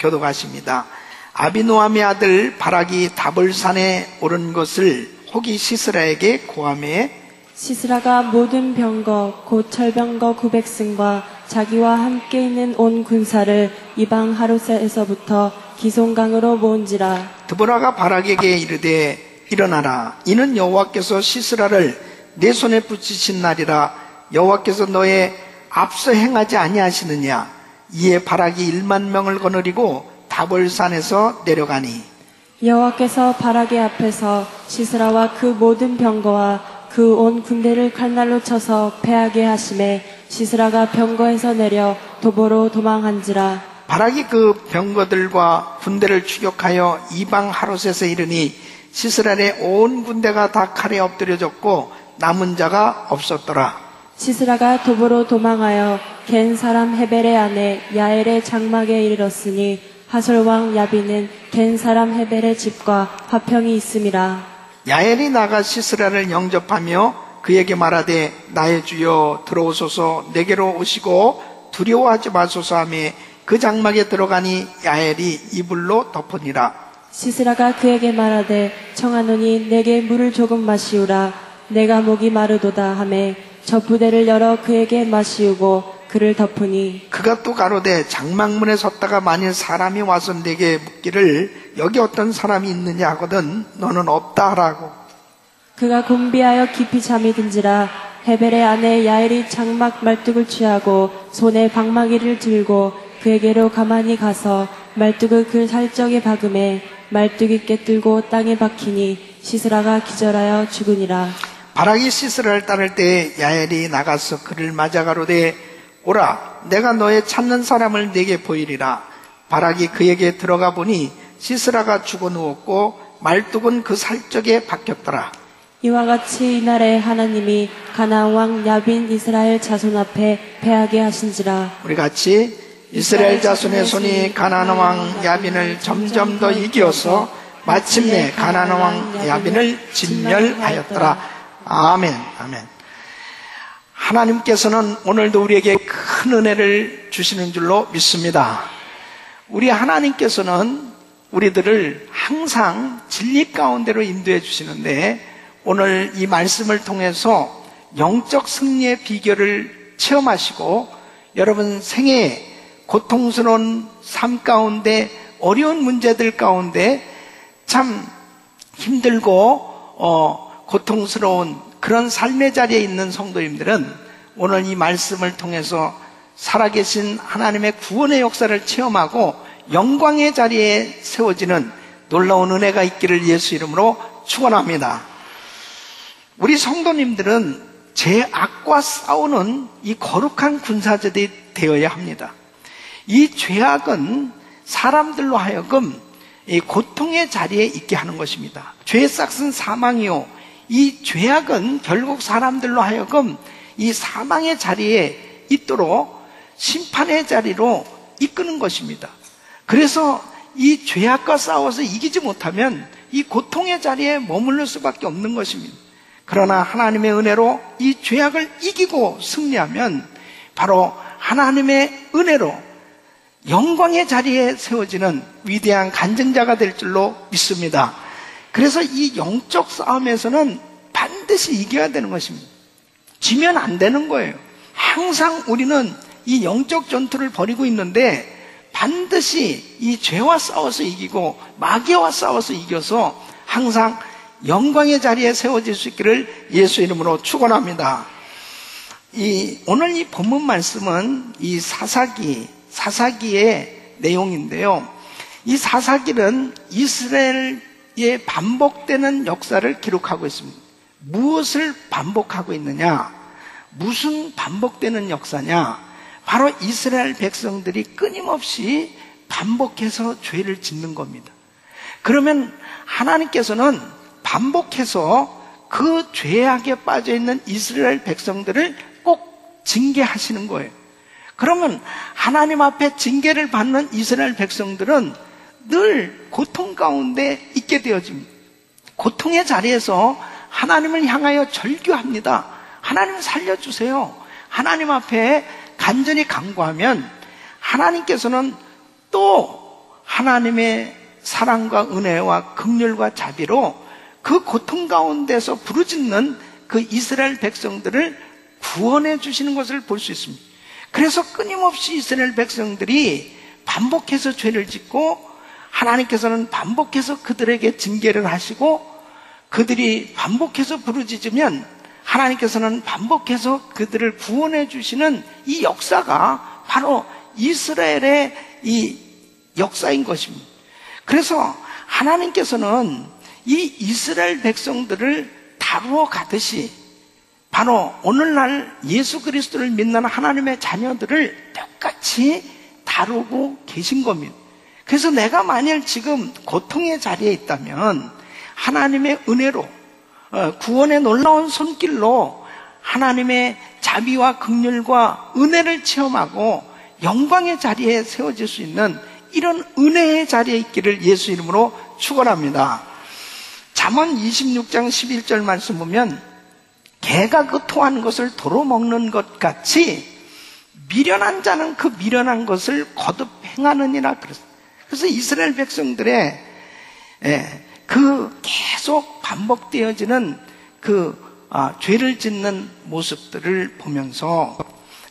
교도가십니다. 아비노함의 아들 바락이 다볼산에 오른 것을 혹이 시스라에게 고함해? 시스라가 모든 병거 곧 철병거 900승과 자기와 함께 있는 온 군사를 이방 하루세에서부터 기송강으로 모은지라. 드보라가 바락에게 이르되 일어나라. 이는 여호와께서 시스라를 내 손에 붙이신 날이라 여호와께서 너의 앞서 행하지 아니하시느냐 이에 바락이 1만 명을 거느리고 다볼산에서 내려가니 여호와께서 바라게 앞에서 시스라와 그 모든 병거와 그 온 군대를 칼날로 쳐서 패하게 하심에 시스라가 병거에서 내려 도보로 도망한지라 바락이 그 병거들과 군대를 추격하여 이방 하롯에서 이르니 시스라의 온 군대가 다 칼에 엎드려졌고 남은 자가 없었더라. 시스라가 도보로 도망하여 겐 사람 헤벨의 아내 야엘의 장막에 이르렀으니 하솔 왕 야비는 겐 사람 헤벨의 집과 화평이 있음이라 야엘이 나가 시스라를 영접하며 그에게 말하되 나의 주여 들어오소서 내게로 오시고 두려워하지 마소서 하며 그 장막에 들어가니 야엘이 이불로 덮으니라. 시스라가 그에게 말하되 청하노니 내게 물을 조금 마시우라 내가 목이 마르도다 하매 저 부대를 열어 그에게 마시우고 그를 덮으니 그가 또 가로되 장막문에 섰다가 만일 사람이 와서 내게 묻기를 여기 어떤 사람이 있느냐 하거든 너는 없다 하라고. 그가 곤비하여 깊이 잠이 든지라 헤벨의 아내 야엘이 장막 말뚝을 취하고 손에 방망이를 들고 그에게로 가만히 가서 말뚝을 그 살적에 박음에 말뚝이 깨뚫고 땅에 박히니 시스라가 기절하여 죽으니라 바락이 시스라를 따를 때 야엘이 나가서 그를 맞아 가로되 오라 내가 너의 찾는 사람을 내게 보이리라. 바락이 그에게 들어가 보니 시스라가 죽어 누웠고 말뚝은 그 살적에 박혔더라. 이와 같이 이날에 하나님이 가나안 왕 야빈 이스라엘 자손 앞에 패하게 하신지라. 우리 같이 이스라엘 자손의 손이 가나안 왕 야빈을 점점 더 이기어서 마침내 가나안 왕 야빈을 진멸하였더라. 아멘. 아멘. 하나님께서는 오늘도 우리에게 큰 은혜를 주시는 줄로 믿습니다. 우리 하나님께서는 우리들을 항상 진리 가운데로 인도해 주시는데 오늘 이 말씀을 통해서 영적 승리의 비결을 체험하시고 여러분 생애에 고통스러운 삶 가운데 어려운 문제들 가운데 참 힘들고 어, 고통스러운 그런 삶의 자리에 있는 성도님들은 오늘 이 말씀을 통해서 살아계신 하나님의 구원의 역사를 체험하고 영광의 자리에 세워지는 놀라운 은혜가 있기를 예수 이름으로 축원합니다. 우리 성도님들은 죄악과 싸우는 이 거룩한 군사제들이 되어야 합니다. 이 죄악은 사람들로 하여금 이 고통의 자리에 있게 하는 것입니다. 죄의 싹은 사망이요. 이 죄악은 결국 사람들로 하여금 이 사망의 자리에 있도록 심판의 자리로 이끄는 것입니다. 그래서 이 죄악과 싸워서 이기지 못하면 이 고통의 자리에 머물러 수밖에 없는 것입니다. 그러나 하나님의 은혜로 이 죄악을 이기고 승리하면 바로 하나님의 은혜로 영광의 자리에 세워지는 위대한 간증자가 될 줄로 믿습니다. 그래서 이 영적 싸움에서는 반드시 이겨야 되는 것입니다. 지면 안 되는 거예요. 항상 우리는 이 영적 전투를 벌이고 있는데 반드시 이 죄와 싸워서 이기고 마귀와 싸워서 이겨서 항상 영광의 자리에 세워질 수 있기를 예수 이름으로 축원합니다. 이 오늘 이 본문 말씀은 이 사사기 사사기의 내용인데요. 이 사사기는 이스라엘 의 반복되는 역사를 기록하고 있습니다. 무엇을 반복하고 있느냐? 무슨 반복되는 역사냐? 바로 이스라엘 백성들이 끊임없이 반복해서 죄를 짓는 겁니다. 그러면 하나님께서는 반복해서 그 죄악에 빠져 있는 이스라엘 백성들을 꼭 징계하시는 거예요. 그러면 하나님 앞에 징계를 받는 이스라엘 백성들은 늘 고통 가운데 있게 되어집니다. 고통의 자리에서 하나님을 향하여 절규합니다. 하나님 살려주세요. 하나님 앞에 간절히 간구하면 하나님께서는 또 하나님의 사랑과 은혜와 극률과 자비로 그 고통 가운데서 부르짖는 그 이스라엘 백성들을 구원해 주시는 것을 볼 수 있습니다. 그래서 끊임없이 이스라엘 백성들이 반복해서 죄를 짓고 하나님께서는 반복해서 그들에게 징계를 하시고 그들이 반복해서 부르짖으면 하나님께서는 반복해서 그들을 구원해 주시는 이 역사가 바로 이스라엘의 이 역사인 것입니다. 그래서 하나님께서는 이 이스라엘 백성들을 다루어 가듯이 바로 오늘날 예수 그리스도를 믿는 하나님의 자녀들을 똑같이 다루고 계신 겁니다. 그래서 내가 만일 지금 고통의 자리에 있다면 하나님의 은혜로 어, 구원의 놀라운 손길로 하나님의 자비와 극률과 은혜를 체험하고 영광의 자리에 세워질 수 있는 이런 은혜의 자리에 있기를 예수 이름으로 축원합니다. 잠언 26장 11절 말씀 보면 개가 그 토한 것을 도로 먹는 것 같이 미련한 자는 그 미련한 것을 거듭 행하느니라 그랬어요. 그래서 이스라엘 백성들의 예, 그 계속 반복되어지는 그 아, 죄를 짓는 모습들을 보면서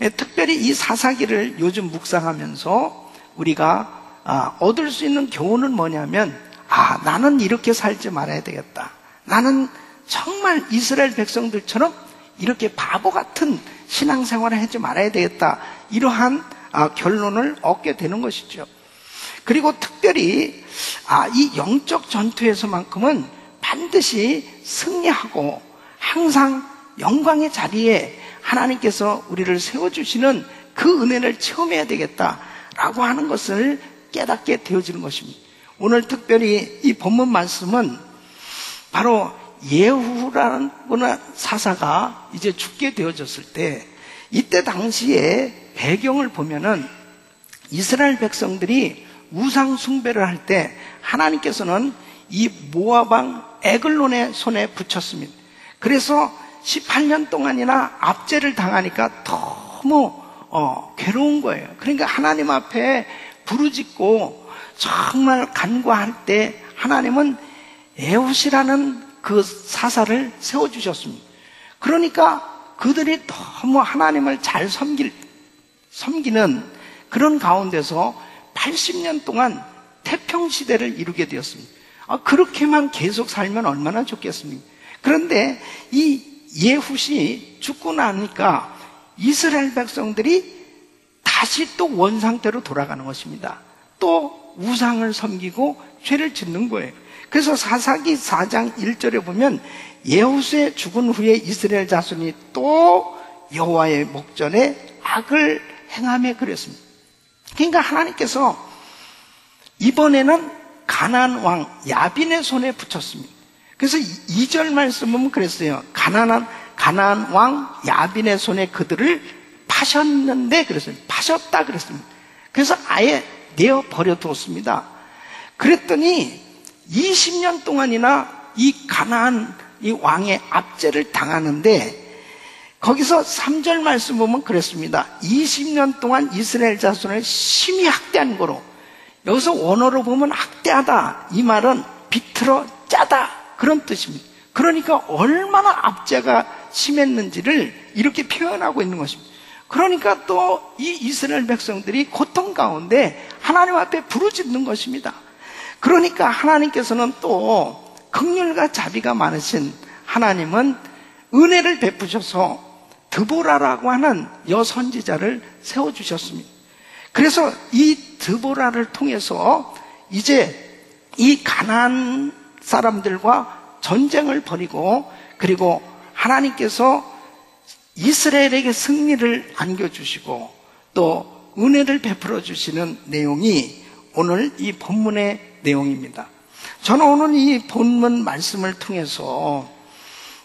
예, 특별히 이 사사기를 요즘 묵상하면서 우리가 아, 얻을 수 있는 교훈은 뭐냐면 아 나는 이렇게 살지 말아야 되겠다. 나는 정말 이스라엘 백성들처럼 이렇게 바보 같은 신앙생활을 하지 말아야 되겠다. 이러한 아, 결론을 얻게 되는 것이죠. 그리고 특별히 아, 이 영적 전투에서만큼은 반드시 승리하고 항상 영광의 자리에 하나님께서 우리를 세워주시는 그 은혜를 체험해야 되겠다라고 하는 것을 깨닫게 되어지는 것입니다. 오늘 특별히 이 본문 말씀은 바로 예후라는 사사가 이제 죽게 되어졌을 때 이때 당시에 배경을 보면은 이스라엘 백성들이 우상 숭배를 할 때 하나님께서는 이 모아방 에글론의 손에 붙였습니다. 그래서 18년 동안이나 압제를 당하니까 너무 어, 괴로운 거예요. 그러니까 하나님 앞에 부르짖고 정말 간과할 때 하나님은 에웃이라는 그 사사를 세워주셨습니다. 그러니까 그들이 너무 하나님을 잘 섬길, 섬기는 그런 가운데서 80년 동안 태평시대를 이루게 되었습니다. 아, 그렇게만 계속 살면 얼마나 좋겠습니까? 그런데 이 예훗이 죽고 나니까 이스라엘 백성들이 다시 또 원상태로 돌아가는 것입니다. 또 우상을 섬기고 죄를 짓는 거예요. 그래서 사사기 4장 1절에 보면 예후스의 죽은 후에 이스라엘 자손이 또 여호와의 목전에 악을 행함에 그랬습니다. 그러니까 하나님께서 이번에는 가난 왕 야빈의 손에 붙였습니다. 그래서 2절 말씀 보면 그랬어요. 가난한 가난 왕 야빈의 손에 그들을 파셨는데 그랬어요. 파셨다 그랬습니다. 그래서 아예 내어 버려 두었습니다. 그랬더니 20년 동안이나 이 가나안 이 왕의 압제를 당하는데 거기서 3절 말씀 보면 그랬습니다. 20년 동안 이스라엘 자손을 심히 학대한 거로 여기서 원어로 보면 학대하다 이 말은 비틀어 짜다 그런 뜻입니다. 그러니까 얼마나 압제가 심했는지를 이렇게 표현하고 있는 것입니다. 그러니까 또 이 이스라엘 백성들이 고통 가운데 하나님 앞에 부르짖는 것입니다. 그러니까 하나님께서는 또 극률과 자비가 많으신 하나님은 은혜를 베푸셔서 드보라라고 하는 여선지자를 세워주셨습니다. 그래서 이 드보라를 통해서 이제 이 가난 사람들과 전쟁을 벌이고 그리고 하나님께서 이스라엘에게 승리를 안겨주시고 또 은혜를 베풀어 주시는 내용이 오늘 이 본문의 내용입니다. 저는 오늘 이 본문 말씀을 통해서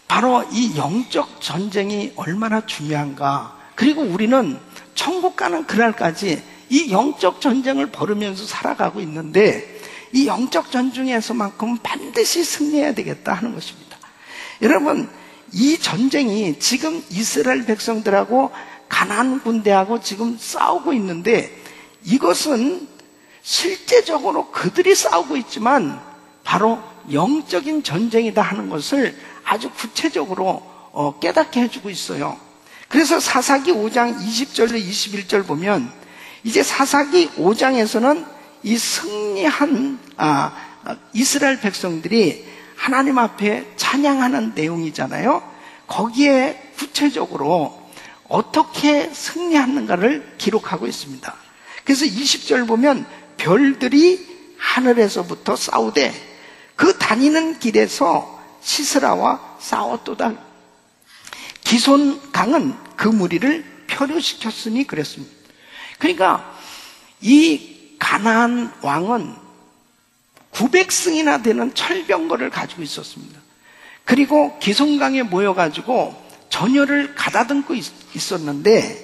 바로 이 영적 전쟁이 얼마나 중요한가. 그리고 우리는 천국 가는 그날까지 이 영적 전쟁을 벌으면서 살아가고 있는데 이 영적 전쟁에서만큼 반드시 승리해야 되겠다 하는 것입니다. 여러분, 이 전쟁이 지금 이스라엘 백성들하고 가난 군대하고 지금 싸우고 있는데 이것은 실제적으로 그들이 싸우고 있지만 바로 영적인 전쟁이다 하는 것을 아주 구체적으로 어, 깨닫게 해주고 있어요. 그래서 사사기 5장 20절로 21절 보면 이제 사사기 5장에서는 이 승리한 아, 이스라엘 백성들이 하나님 앞에 찬양하는 내용이잖아요. 거기에 구체적으로 어떻게 승리하는가를 기록하고 있습니다. 그래서 20절 보면 별들이 하늘에서부터 싸우되 그 다니는 길에서 시스라와 싸웠도다. 기손 강은 그 무리를 표류시켰으니 그랬습니다. 그러니까 이 가나안 왕은 900승이나 되는 철병거를 가지고 있었습니다. 그리고 기송강에 모여가지고 전열을 가다듬고 있었는데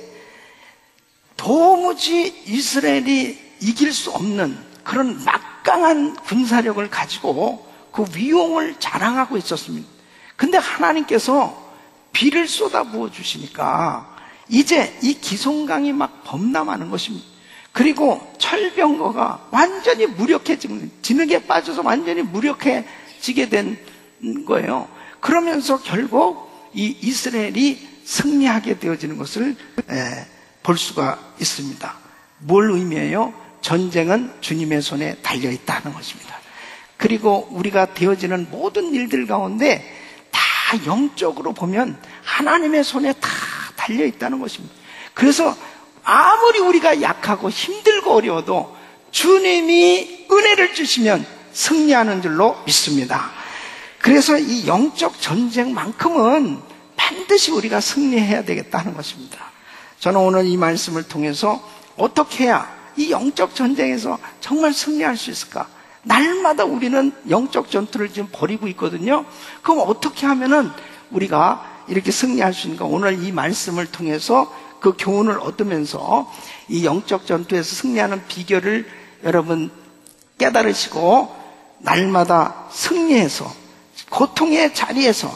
도무지 이스라엘이 이길 수 없는 그런 막강한 군사력을 가지고 그 위용을 자랑하고 있었습니다. 근데 하나님께서 비를 쏟아 부어 주시니까 이제 이 기송강이 막 범람하는 것입니다. 그리고 철병거가 완전히 무력해지는, 진흙에 빠져서 완전히 무력해지게 된 거예요. 그러면서 결국 이 이스라엘이 승리하게 되어지는 것을 볼 수가 있습니다. 뭘 의미해요? 전쟁은 주님의 손에 달려 있다는 것입니다. 그리고 우리가 되어지는 모든 일들 가운데 다 영적으로 보면 하나님의 손에 다 달려 있다는 것입니다. 그래서 아무리 우리가 약하고 힘들고 어려워도 주님이 은혜를 주시면 승리하는 줄로 믿습니다. 그래서 이 영적 전쟁만큼은 반드시 우리가 승리해야 되겠다는 것입니다. 저는 오늘 이 말씀을 통해서 어떻게 해야 이 영적 전쟁에서 정말 승리할 수 있을까? 날마다 우리는 영적 전투를 지금 벌이고 있거든요. 그럼 어떻게 하면은 우리가 이렇게 승리할 수 있는가? 오늘 이 말씀을 통해서 그 교훈을 얻으면서 이 영적 전투에서 승리하는 비결을 여러분 깨달으시고 날마다 승리해서 고통의 자리에서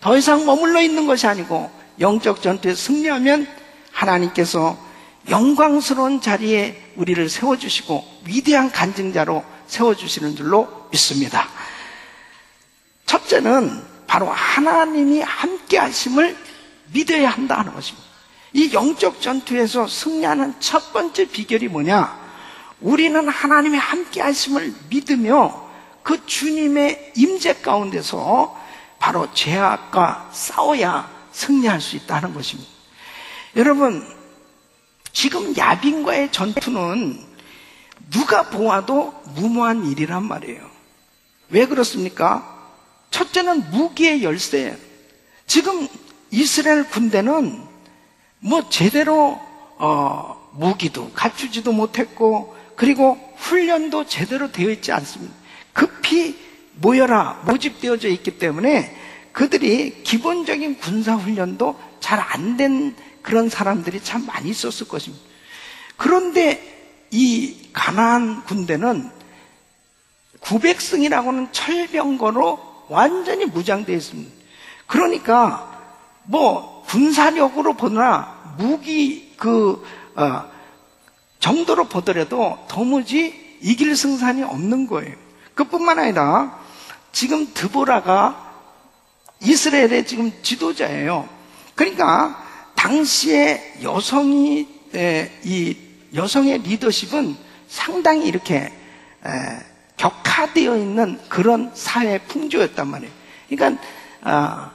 더 이상 머물러 있는 것이 아니고 영적 전투에 승리하면 하나님께서 영광스러운 자리에 우리를 세워주시고 위대한 간증자로 세워주시는 줄로 믿습니다. 첫째는 바로 하나님이 함께 하심을 믿어야 한다는 것입니다. 이 영적 전투에서 승리하는 첫 번째 비결이 뭐냐? 우리는 하나님의 함께 하심을 믿으며 그 주님의 임재 가운데서 바로 죄악과 싸워야 승리할 수 있다는 것입니다. 여러분, 지금 야빈과의 전투는 누가 보아도 무모한 일이란 말이에요. 왜 그렇습니까? 첫째는 무기의 열쇠. 지금 이스라엘 군대는 뭐 제대로 어, 무기도 갖추지도 못했고 그리고 훈련도 제대로 되어 있지 않습니다. 급히 모여라 모집되어져 있기 때문에 그들이 기본적인 군사 훈련도 잘 안 된 그런 사람들이 참 많이 있었을 것입니다. 그런데 이 가나안 군대는 900승이라고는 철병거로 완전히 무장되어 있습니다. 그러니까 뭐 군사력으로 보나 무기 그 어, 정도로 보더라도 도무지 이길 승산이 없는 거예요. 그뿐만 아니라 지금 드보라가 이스라엘의 지금 지도자예요. 그러니까 당시에 여성이 이 여성의 리더십은 상당히 이렇게 격화되어 있는 그런 사회 풍조였단 말이에요. 그러니까 아,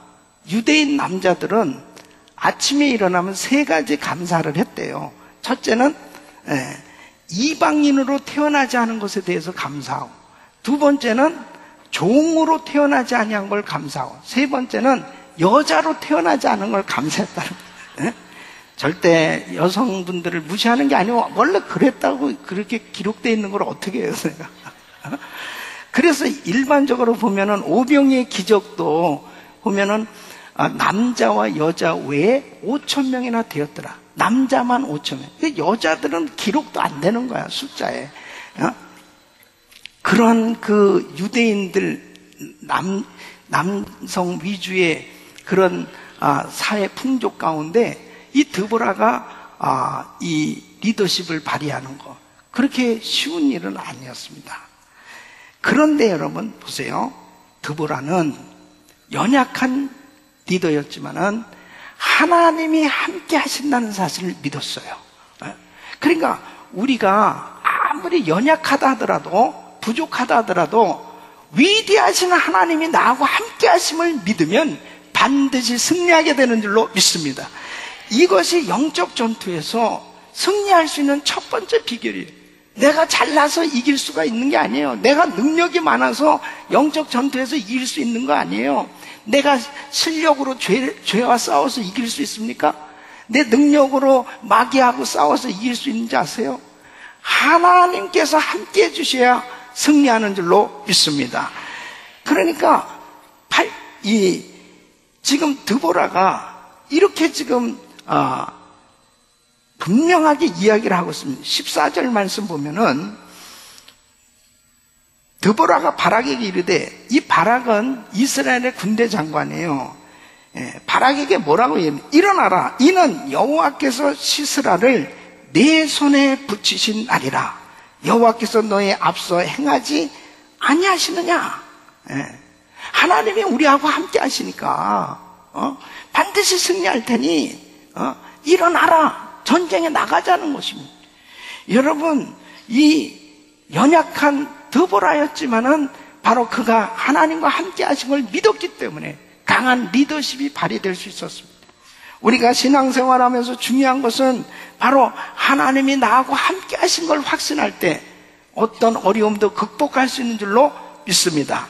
유대인 남자들은 아침에 일어나면 세 가지 감사를 했대요. 첫째는 이방인으로 태어나지 않은 것에 대해서 감사하고, 두 번째는 종으로 태어나지 아니한 걸 감사하고, 세 번째는 여자로 태어나지 않은 걸 감사했다는 거예요. 절대 여성분들을 무시하는 게 아니고 원래 그랬다고 그렇게 기록되어 있는 걸 어떻게 해요, 내가. 그래서 일반적으로 보면은 오병의 기적도 보면은 아, 남자와 여자 외에 5천 명이나 되었더라. 남자만 5천 명. 그 여자들은 기록도 안 되는 거야 숫자에. 어? 그런 그 유대인들 남 남성 위주의 그런 아, 사회 풍족 가운데 이 드보라가 아, 이 리더십을 발휘하는 거. 그렇게 쉬운 일은 아니었습니다. 그런데 여러분 보세요. 드보라는 연약한 리더였지만은 하나님이 함께 하신다는 사실을 믿었어요. 예? 그러니까 우리가 아무리 연약하다 하더라도 부족하다 하더라도 위대하신 하나님이 나하고 함께 하심을 믿으면 반드시 승리하게 되는 줄로 믿습니다. 이것이 영적 전투에서 승리할 수 있는 첫 번째 비결이에요. 내가 잘나서 이길 수가 있는 게 아니에요. 내가 능력이 많아서 영적 전투에서 이길 수 있는 거 아니에요. 내가 실력으로 죄, 죄와 싸워서 이길 수 있습니까? 내 능력으로 마귀하고 싸워서 이길 수 있는지 아세요? 하나님께서 함께 해주셔야 승리하는 줄로 믿습니다. 그러니까, 이, 지금 드보라가 이렇게 지금, 아, 분명하게 이야기를 하고 있습니다. 14절 말씀 보면은 드보라가 바락에게 이르되 이 바락은 이스라엘의 군대 장관이에요. 예, 바락에게 뭐라고 얘기해? 일어나라. 이는 여호와께서 시스라를 내 손에 붙이신 날이라. 여호와께서 너의 앞서 행하지 아니하시느냐? 예, 하나님이 우리하고 함께 하시니까 어? 반드시 승리할 테니 어? 일어나라. 전쟁에 나가자는 것입니다. 여러분, 이 연약한 드보라였지만은 바로 그가 하나님과 함께 하신 걸 믿었기 때문에 강한 리더십이 발휘될 수 있었습니다. 우리가 신앙생활 하면서 중요한 것은 바로 하나님이 나하고 함께 하신 걸 확신할 때 어떤 어려움도 극복할 수 있는 줄로 믿습니다.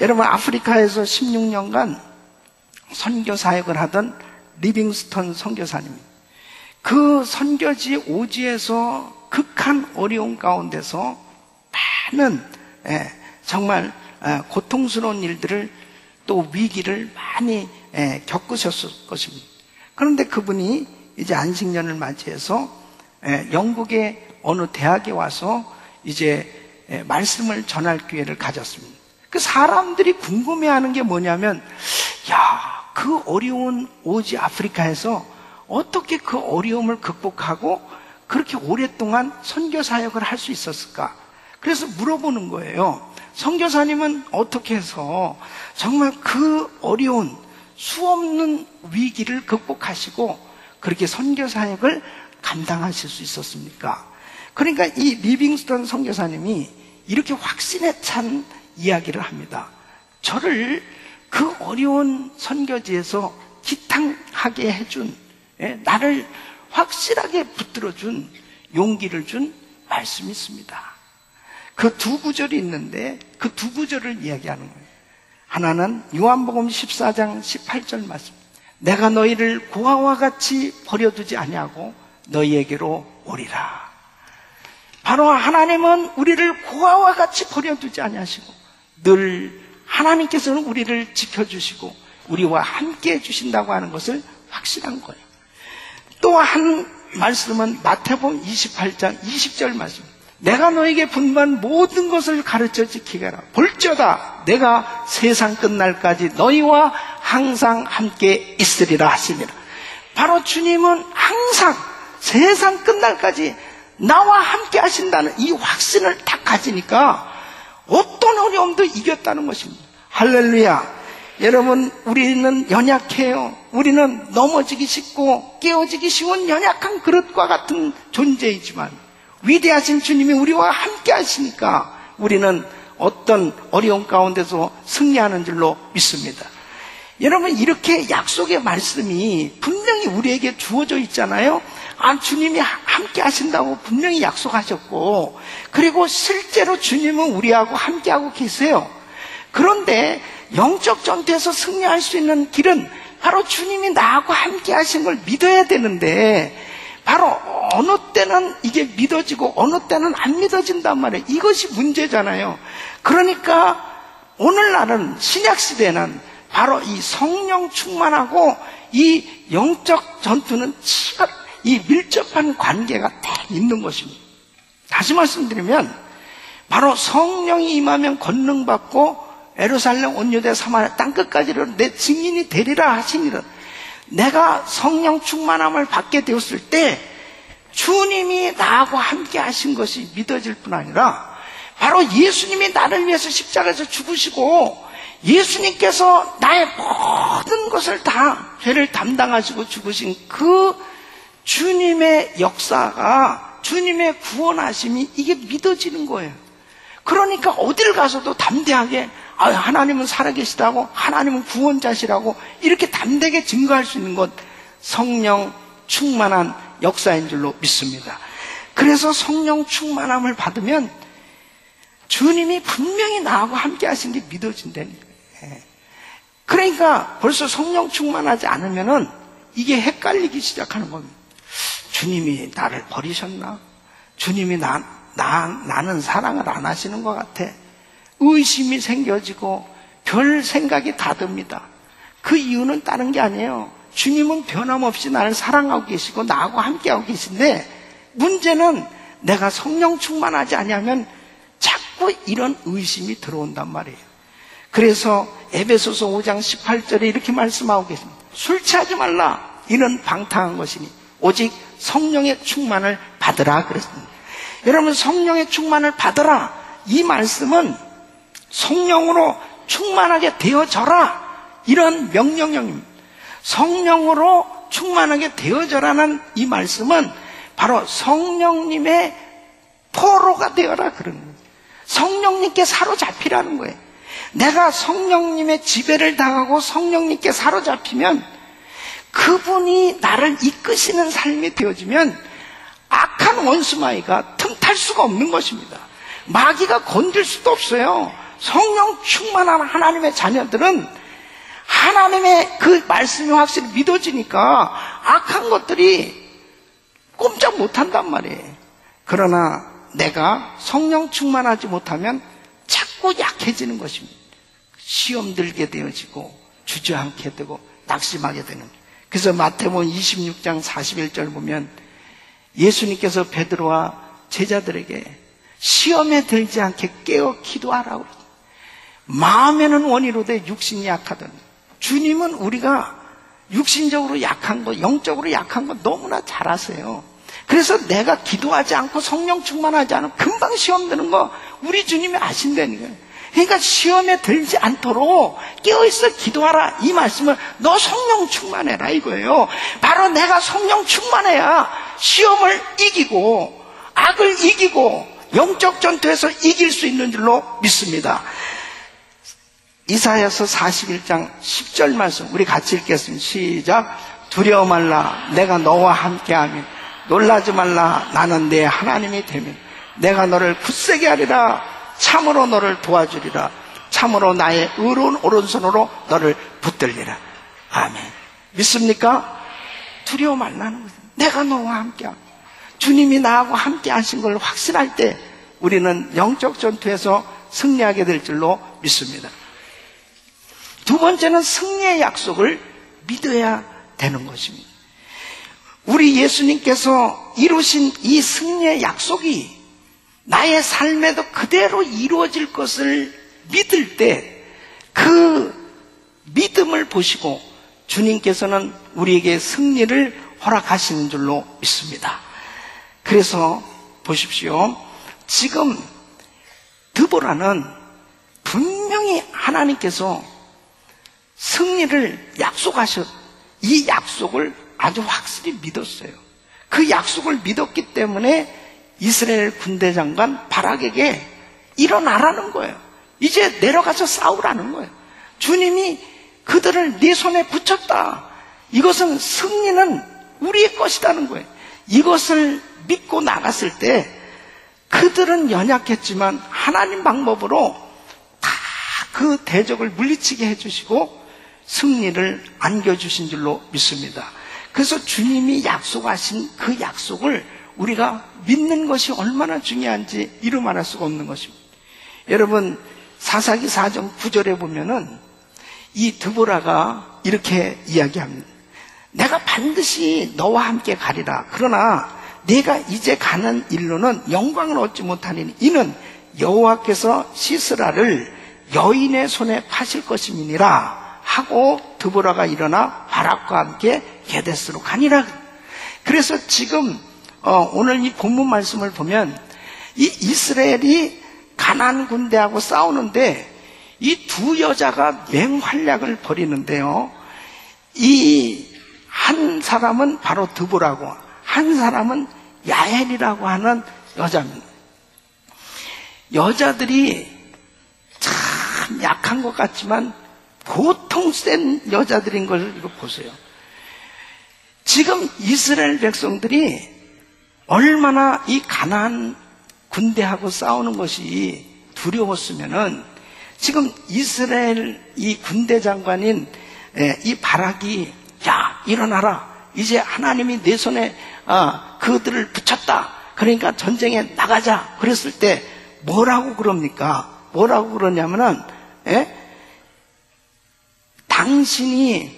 여러분, 아프리카에서 16년간 선교 사역을 하던 리빙스턴 선교사님. 그 선교지 오지에서 극한 어려움 가운데서 많은 예, 정말 예, 고통스러운 일들을 또 위기를 많이 예, 겪으셨을 것입니다. 그런데 그분이 이제 안식년을 맞이해서 영국의 어느 대학에 와서 이제 말씀을 전할 기회를 가졌습니다. 그 사람들이 궁금해하는 게 뭐냐면, 야, 그 어려운 오지 아프리카에서 어떻게 그 어려움을 극복하고 그렇게 오랫동안 선교 사역을 할 수 있었을까? 그래서 물어보는 거예요. 선교사님은 어떻게 해서 정말 그 어려운 수없는 위기를 극복하시고 그렇게 선교 사역을 감당하실 수 있었습니까? 그러니까 이 리빙스턴 선교사님이 이렇게 확신에 찬 이야기를 합니다. 저를 그 어려운 선교지에서 지탱하게 해준 예, 나를 확실하게 붙들어준 용기를 준 말씀이 있습니다. 그 두 구절이 있는데 그 두 구절을 이야기하는 거예요. 하나는 요한복음 14장 18절 말씀. 내가 너희를 고아와 같이 버려두지 아니하고 너희에게로 오리라. 바로 하나님은 우리를 고아와 같이 버려두지 아니하시고 늘 하나님께서는 우리를 지켜주시고 우리와 함께 해주신다고 하는 것을 확신한 거예요. 또 한 말씀은 마태복음 28장 20절 말씀. 내가 너에게 분반 모든 것을 가르쳐 지키게 하라. 볼저다 내가 세상 끝날까지 너희와 항상 함께 있으리라 하십니다. 바로 주님은 항상 세상 끝날까지 나와 함께 하신다는 이 확신을 딱 가지니까 어떤 어려움도 이겼다는 것입니다. 할렐루야. 여러분, 우리는 연약해요. 우리는 넘어지기 쉽고 깨어지기 쉬운 연약한 그릇과 같은 존재이지만 위대하신 주님이 우리와 함께 하시니까 우리는 어떤 어려움 가운데서 승리하는 줄로 믿습니다. 여러분, 이렇게 약속의 말씀이 분명히 우리에게 주어져 있잖아요. 아, 주님이 함께 하신다고 분명히 약속하셨고, 그리고 실제로 주님은 우리하고 함께하고 계세요. 그런데 영적 전투에서 승리할 수 있는 길은 바로 주님이 나하고 함께 하신 걸 믿어야 되는데 바로 어느 때는 이게 믿어지고 어느 때는 안 믿어진단 말이에요. 이것이 문제잖아요. 그러니까 오늘날은 신약 시대는 바로 이 성령 충만하고 이 영적 전투는 치가 이 밀접한 관계가 딱 있는 것입니다. 다시 말씀드리면 바로 성령이 임하면 권능 받고 에루살렘 온유대 사마리아 땅 끝까지를 내 증인이 되리라 하시니라 내가 성령 충만함을 받게 되었을 때 주님이 나하고 함께 하신 것이 믿어질 뿐 아니라 바로 예수님이 나를 위해서 십자가에서 죽으시고 예수님께서 나의 모든 것을 다 죄를 담당하시고 죽으신 그 주님의 역사가 주님의 구원하심이 이게 믿어지는 거예요. 그러니까 어딜 가서도 담대하게 아, 하나님은 살아계시다고 하나님은 구원자시라고 이렇게 담대하게 증거할 수 있는 것 성령 충만한 역사인 줄로 믿습니다. 그래서 성령 충만함을 받으면 주님이 분명히 나하고 함께 하신 게 믿어진다는 거예요. 예. 그러니까 벌써 성령 충만하지 않으면은 이게 헷갈리기 시작하는 겁니다. 주님이 나를 버리셨나? 주님이 나, 나, 나는 사랑을 안 하시는 것 같아. 의심이 생겨지고 별 생각이 다 듭니다. 그 이유는 다른 게 아니에요. 주님은 변함없이 나를 사랑하고 계시고 나하고 함께하고 계신데 문제는 내가 성령 충만하지 않으면 자꾸 이런 의심이 들어온단 말이에요. 그래서 에베소서 5장 18절에 이렇게 말씀하고 계십니다. 술 취하지 말라. 이는 방탕한 것이니 오직 성령의 충만을 받으라 그랬습니다. 여러분 성령의 충만을 받으라. 이 말씀은 성령으로 충만하게 되어져라. 이런 명령형입니다. 성령으로 충만하게 되어져라는 이 말씀은 바로 성령님의 포로가 되어라 그러는 거예요. 성령님께 사로잡히라는 거예요. 내가 성령님의 지배를 당하고 성령님께 사로잡히면 그분이 나를 이끄시는 삶이 되어지면 악한 원수마이가 틈탈 수가 없는 것입니다. 마귀가 건들 수도 없어요. 성령 충만한 하나님의 자녀들은 하나님의 그 말씀이 확실히 믿어지니까 악한 것들이 꼼짝 못한단 말이에요. 그러나 내가 성령 충만하지 못하면 자꾸 약해지는 것입니다. 시험 들게 되어지고 주저앉게 되고 낙심하게 되는 그래서 마태복음 26장 41절 보면 예수님께서 베드로와 제자들에게 시험에 들지 않게 깨어 기도하라고 마음에는 원이로되 육신이 약하더니 주님은 우리가 육신적으로 약한 거, 영적으로 약한 거 너무나 잘 아세요. 그래서 내가 기도하지 않고 성령 충만하지 않으면 금방 시험 드는 거 우리 주님이 아신다니까요. 그러니까 시험에 들지 않도록 깨어있어 기도하라. 이 말씀을 너 성령 충만해라 이거예요. 바로 내가 성령 충만해야 시험을 이기고 악을 이기고 영적 전투에서 이길 수 있는 줄로 믿습니다. 이사야서 41장 10절 말씀 우리 같이 읽겠습니다. 시작. 두려워 말라. 내가 너와 함께하면 놀라지 말라. 나는 내 하나님이 되면 내가 너를 굳세게 하리라. 참으로 너를 도와주리라. 참으로 나의 의로운 오른손으로 너를 붙들리라. 아멘. 믿습니까? 두려워 말라는 거죠. 내가 너와 함께하고 주님이 나하고 함께 하신 걸 확신할 때 우리는 영적 전투에서 승리하게 될 줄로 믿습니다. 두 번째는 승리의 약속을 믿어야 되는 것입니다. 우리 예수님께서 이루신 이 승리의 약속이 나의 삶에도 그대로 이루어질 것을 믿을 때 그 믿음을 보시고 주님께서는 우리에게 승리를 허락하시는 줄로 믿습니다. 그래서 보십시오. 지금 드보라는 분명히 하나님께서 승리를 약속하셨, 이 약속을 아주 확실히 믿었어요. 그 약속을 믿었기 때문에 이스라엘 군대 장관 바락에게 일어나라는 거예요. 이제 내려가서 싸우라는 거예요. 주님이 그들을 네 손에 붙였다. 이것은 승리는 우리의 것이라는 거예요. 이것을 믿고 나갔을 때 그들은 연약했지만 하나님 방법으로 다 그 대적을 물리치게 해주시고 승리를 안겨주신 줄로 믿습니다. 그래서 주님이 약속하신 그 약속을 우리가 믿는 것이 얼마나 중요한지 이루 말할 수가 없는 것입니다. 여러분, 사사기 4정 9절에 보면은 이 드보라가 이렇게 이야기합니다. 내가 반드시 너와 함께 가리라. 그러나 내가 이제 가는 일로는 영광을 얻지 못하니 이는 여호와께서 시스라를 여인의 손에 파실 것임이니라 하고 드보라가 일어나 바락과 함께 게데스로 가니라. 그래서 지금 어, 오늘 이 본문 말씀을 보면 이 이스라엘이 가난 군대하고 싸우는데 이 두 여자가 맹활약을 벌이는데요. 이 한 사람은 바로 드보라고 한 사람은 야엘이라고 하는 여자입니다. 여자들이 참 약한 것 같지만 보통 센 여자들인 걸 이거 보세요. 지금 이스라엘 백성들이 얼마나 이 가난 군대하고 싸우는 것이 두려웠으면은 지금 이스라엘 이 군대 장관인 이 바락이 야 일어나라 이제 하나님이 내 손에 어, 그들을 붙였다 그러니까 전쟁에 나가자 그랬을 때 뭐라고 그럽니까? 뭐라고 그러냐면은 예? 당신이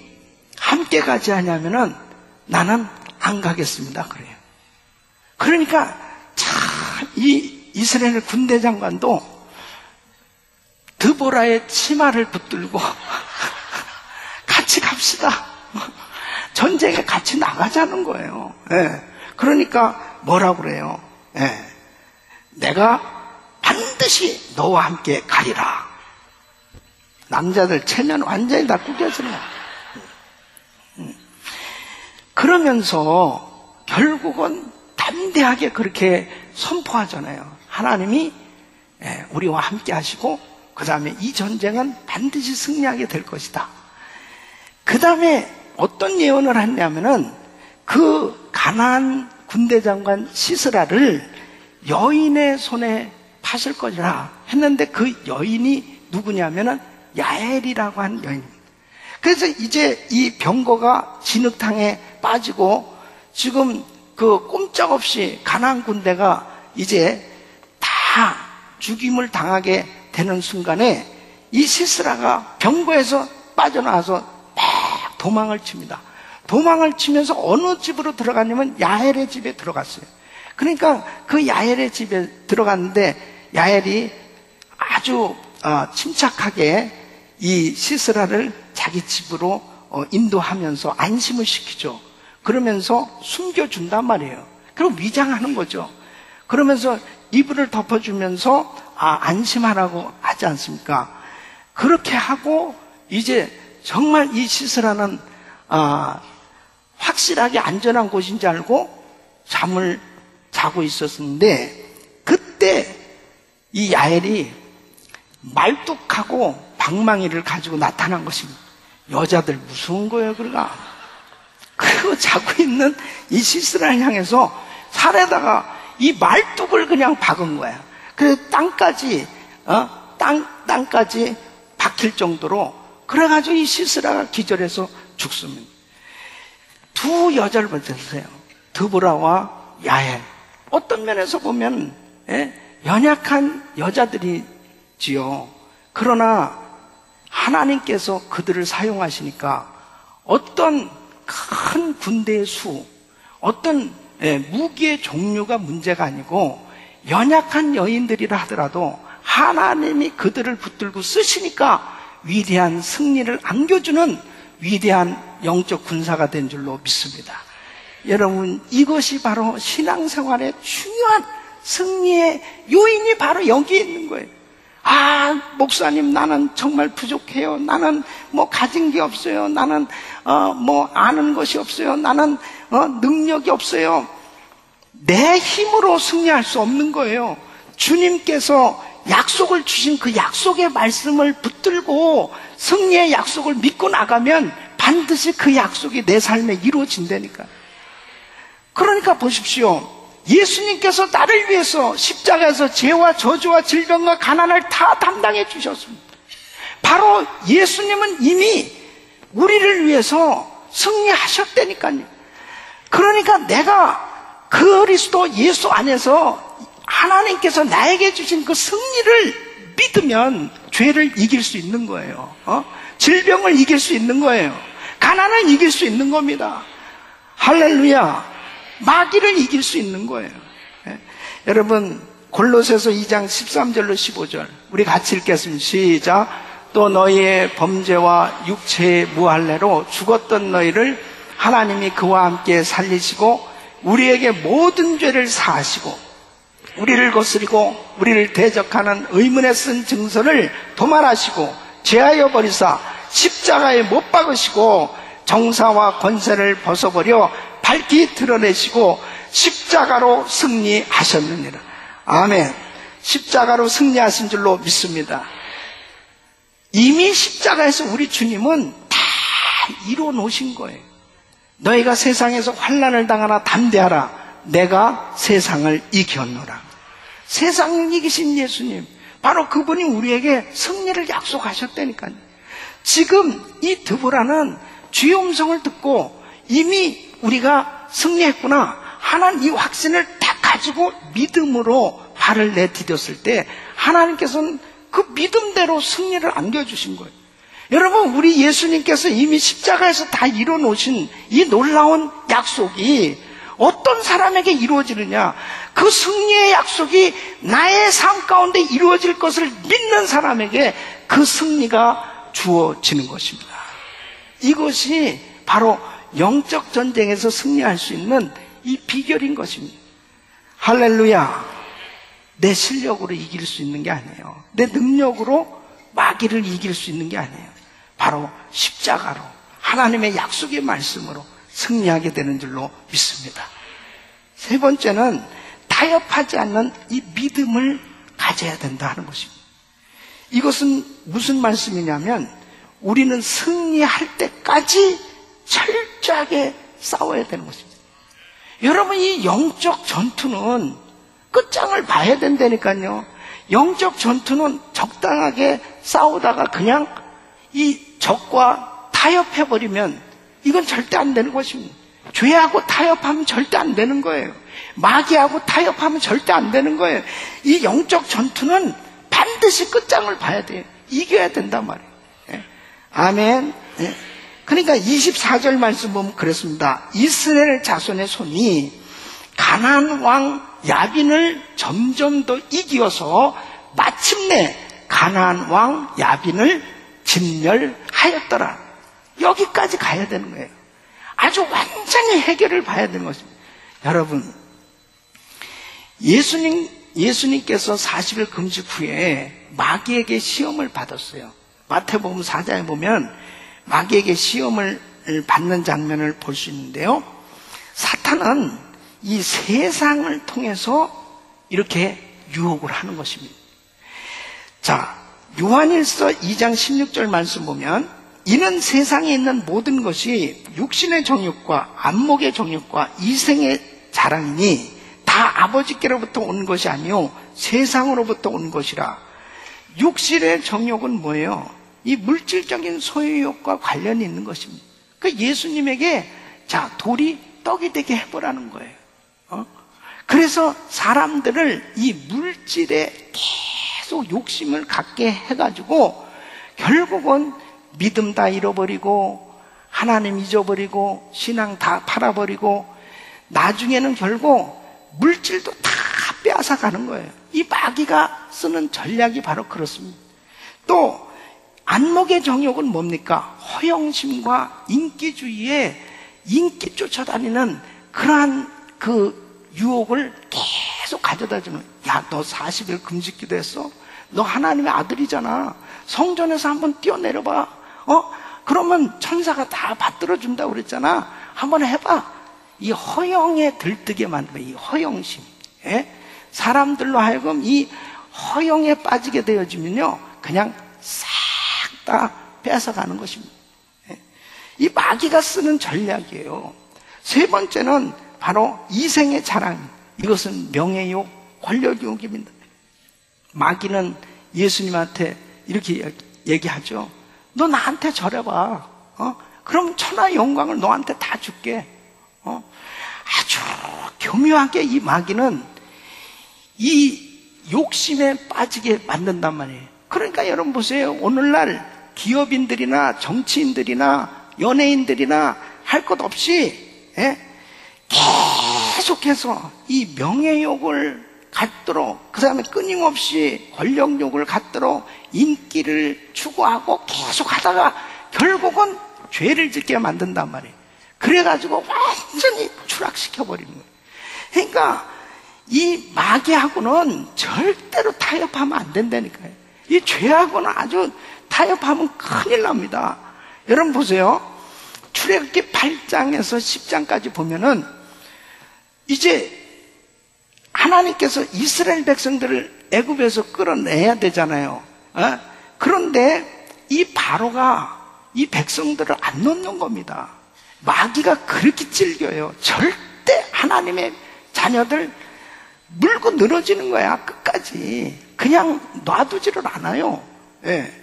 함께 가지 하냐면은 나는 안 가겠습니다. 그래요. 그러니까 참 이 이스라엘 군대 장관도 드보라의 치마를 붙들고 같이 갑시다. 전쟁에 같이 나가자는 거예요. 예. 그러니까 뭐라고 그래요? 예. 내가 반드시 너와 함께 가리라. 남자들 체면 완전히 다 구겨지는 거야. 음. 그러면서 결국은 담대하게 그렇게 선포하잖아요. 하나님이 예, 우리와 함께 하시고 그 다음에 이 전쟁은 반드시 승리하게 될 것이다. 그 다음에 어떤 예언을 했냐면은 그 가난 군대 장관 시스라를 여인의 손에 파실 것이라 했는데 그 여인이 누구냐면은 야엘이라고 한 여인. 그래서 이제 이 병거가 진흙탕에 빠지고 지금 그 꼼짝없이 가난 군대가 이제 다 죽임을 당하게 되는 순간에 이 시스라가 병거에서 빠져나와서 막 도망을 칩니다. 도망을 치면서 어느 집으로 들어갔냐면 야엘의 집에 들어갔어요. 그러니까 그 야엘의 집에 들어갔는데 야엘이 아주 어, 침착하게 이 시스라를 자기 집으로 어, 인도하면서 안심을 시키죠. 그러면서 숨겨준단 말이에요. 그럼 위장하는 거죠. 그러면서 이불을 덮어주면서 아, 안심하라고 하지 않습니까? 그렇게 하고 이제 정말 이 시스라는 아, 확실하게 안전한 곳인지 알고 잠을 자고 있었는데 그때 이 야엘이 말뚝하고 방망이를 가지고 나타난 것입니다. 여자들 무서운 거예요, 그러가. 그리고 자고 있는 이 시스라를 향해서 살에다가 이 말뚝을 그냥 박은 거야. 그 땅까지, 어? 땅, 땅까지 박힐 정도로 그래가지고 이 시스라가 기절해서 죽습니다. 두 여자를 보세요. 드보라와 야엘. 어떤 면에서 보면 예? 연약한 여자들이지요. 그러나 하나님께서 그들을 사용하시니까 어떤 큰 군대의 수, 어떤 예, 무기의 종류가 문제가 아니고 연약한 여인들이라 하더라도 하나님이 그들을 붙들고 쓰시니까 위대한 승리를 안겨주는 위대한 영적 군사가 된 줄로 믿습니다. 여러분, 이것이 바로 신앙생활의 중요한 승리의 요인이 바로 여기에 있는 거예요. 아, 목사님, 나는 정말 부족해요. 나는 뭐 가진 게 없어요. 나는, 어, 뭐 아는 것이 없어요. 나는, 어, 능력이 없어요. 내 힘으로 승리할 수 없는 거예요. 주님께서 약속을 주신 그 약속의 말씀을 붙들고 승리의 약속을 믿고 나가면 반드시 그 약속이 내 삶에 이루어진다니까. 그러니까 보십시오. 예수님께서 나를 위해서 십자가에서 죄와 저주와 질병과 가난을 다 담당해 주셨습니다. 바로 예수님은 이미 우리를 위해서 승리하셨다니까요. 그러니까 내가 그리스도 예수 안에서 하나님께서 나에게 주신 그 승리를 믿으면 죄를 이길 수 있는 거예요. 어? 질병을 이길 수 있는 거예요. 가난을 이길 수 있는 겁니다. 할렐루야. 마귀를 이길 수 있는 거예요. 예? 여러분, 골로새서 2장 13절로 15절. 우리 같이 읽겠습니다. 시작. 또 너희의 범죄와 육체의 무할례로 죽었던 너희를 하나님이 그와 함께 살리시고 우리에게 모든 죄를 사하시고 우리를 거스리고 우리를 대적하는 의문에 쓴 증서를 도말하시고 제하여 버리사 십자가에 못 박으시고 정사와 권세를 벗어버려 밝히 드러내시고 십자가로 승리하셨느니라. 아멘. 십자가로 승리하신 줄로 믿습니다. 이미 십자가에서 우리 주님은 다 이루어 놓으신 거예요. 너희가 세상에서 환란을 당하나 담대하라. 내가 세상을 이겼노라. 세상을 이기신 예수님. 바로 그분이 우리에게 승리를 약속하셨다니까요. 지금 이 드보라는 주의 음성을 듣고 이미 우리가 승리했구나. 하나님 이 확신을 딱 가지고 믿음으로 발을 내디뎠을 때 하나님께서는 그 믿음대로 승리를 안겨주신 거예요. 여러분, 우리 예수님께서 이미 십자가에서 다 이뤄 놓으신 이 놀라운 약속이 어떤 사람에게 이루어지느냐? 그 승리의 약속이 나의 삶 가운데 이루어질 것을 믿는 사람에게 그 승리가 주어지는 것입니다. 이것이 바로 영적 전쟁에서 승리할 수 있는 이 비결인 것입니다. 할렐루야. 내 실력으로 이길 수 있는 게 아니에요. 내 능력으로 마귀를 이길 수 있는 게 아니에요. 바로 십자가로 하나님의 약속의 말씀으로 승리하게 되는 줄로 믿습니다. 세 번째는 타협하지 않는 이 믿음을 가져야 된다 하는 것입니다. 이것은 무슨 말씀이냐면 우리는 승리할 때까지 철저하게 싸워야 되는 것입니다. 여러분 이 영적 전투는 끝장을 봐야 된다니까요. 영적 전투는 적당하게 싸우다가 그냥 이 적과 타협해버리면 이건 절대 안 되는 것입니다. 죄하고 타협하면 절대 안 되는 거예요. 마귀하고 타협하면 절대 안 되는 거예요. 이 영적 전투는 반드시 끝장을 봐야 돼요. 이겨야 된단 말이에요. 예. 아멘. 예. 그러니까 24절 말씀 보면 그렇습니다. 이스라엘 자손의 손이 가나안 왕 야빈을 점점 더 이기어서 마침내 가나안 왕 야빈을 진멸하였더라. 여기까지 가야 되는 거예요. 아주 완전히 해결을 봐야 되는 것입니다. 여러분, 예수님, 예수님께서 40일 금식 후에 마귀에게 시험을 받았어요. 마태복음 4장에 보면 마귀에게 시험을 받는 장면을 볼 수 있는데요. 사탄은 이 세상을 통해서 이렇게 유혹을 하는 것입니다. 자, 요한일서 2장 16절 말씀 보면 이는 세상에 있는 모든 것이 육신의 정욕과 안목의 정욕과 이생의 자랑이니 다 아버지께로부터 온 것이 아니요 세상으로부터 온 것이라. 육신의 정욕은 뭐예요? 이 물질적인 소유욕과 관련이 있는 것입니다. 그 예수님에게 자 돌이 떡이 되게 해보라는 거예요. 어? 그래서 사람들을 이 물질에 계속 욕심을 갖게 해가지고 결국은 믿음 다 잃어버리고 하나님 잊어버리고 신앙 다 팔아버리고 나중에는 결국 물질도 다 빼앗아 가는 거예요. 이 마귀가 쓰는 전략이 바로 그렇습니다. 또 안목의 정욕은 뭡니까? 허영심과 인기주의에 인기 쫓아다니는 그러한 그 유혹을 계속 가져다 주는 야, 너 40일 금식 기도 했어? 너 하나님의 아들이잖아. 성전에서 한번 뛰어내려 봐. 어? 그러면 천사가 다 받들어 준다고 그랬잖아. 한번 해 봐. 이 허영에 들뜨게 만드는 이 허영심. 예? 사람들로 하여금 이 허영에 빠지게 되어지면요. 그냥 싹 다 뺏어가는 것입니다. 예? 이 마귀가 쓰는 전략이에요. 세 번째는 바로 이생의 자랑. 이것은 명예욕, 권력욕입니다. 마귀는 예수님한테 이렇게 얘기하죠. 너 나한테 절해봐. 어? 그럼 천하 영광을 너한테 다 줄게. 어? 아주 교묘하게 이 마귀는 이 욕심에 빠지게 만든단 말이에요. 그러니까 여러분 보세요. 오늘날 기업인들이나 정치인들이나 연예인들이나 할 것 없이 예? 계속해서 이 명예욕을 갖도록 그 다음에 끊임없이 권력욕을 갖도록 인기를 추구하고 계속 하다가 결국은 죄를 짓게 만든단 말이에요. 그래가지고 완전히 추락시켜버리는 거예요. 그러니까 이 마귀하고는 절대로 타협하면 안 된다니까요. 이 죄하고는 아주 타협하면 큰일 납니다. 여러분 보세요. 출애굽기 8장에서 10장까지 보면은 이제 하나님께서 이스라엘 백성들을 애굽에서 끌어내야 되잖아요. 어? 그런데 이 바로가 이 백성들을 안 놓는 겁니다. 마귀가 그렇게 즐겨요. 절대 하나님의 자녀들 물고 늘어지는 거야, 끝까지. 그냥 놔두지를 않아요. 예.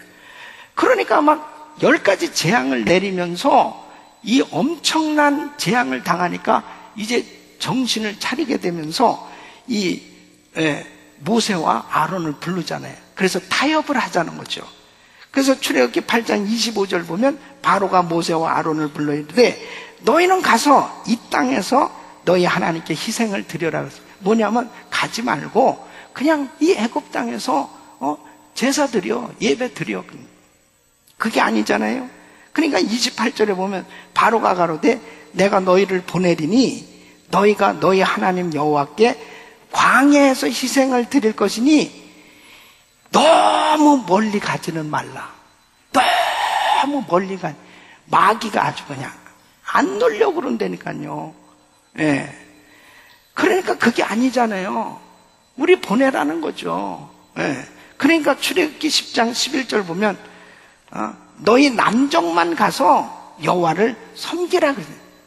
그러니까 막 열 가지 재앙을 내리면서 이 엄청난 재앙을 당하니까 이제 정신을 차리게 되면서 이 예, 모세와 아론을 부르잖아요. 그래서 타협을 하자는 거죠. 그래서 출애굽기 8장 25절 보면 바로가 모세와 아론을 불러 이르되 너희는 가서 이 땅에서 너희 하나님께 희생을 드려라. 뭐냐면 가지 말고 그냥 이 애굽 땅에서 어, 제사 드려 예배 드려 그게 아니잖아요. 그러니까 28절에 보면 바로가 가로되 내가 너희를 보내리니 너희가 너희 하나님 여호와께 광야에서 희생을 드릴 것이니 너무 멀리 가지는 말라. 너무 멀리 가. 마귀가 아주 그냥 안 놀려고 그런다니까요. 예. 그러니까 그게 아니잖아요. 우리 보내라는 거죠. 예. 그러니까 출애굽기 10장 11절 보면 어, 너희 남정만 가서 여호와를 섬기라 그래.